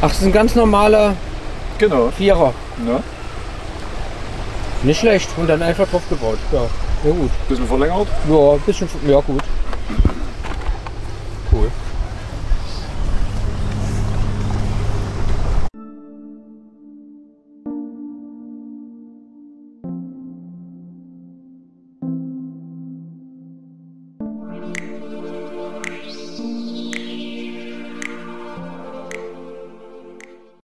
Ach, das ist ein ganz normaler Genau. Vierer. Ne? Nicht schlecht. Und dann einfach drauf gebaut. Ja, ja gut. Bisschen verlängert. Ja, ein bisschen, ja gut.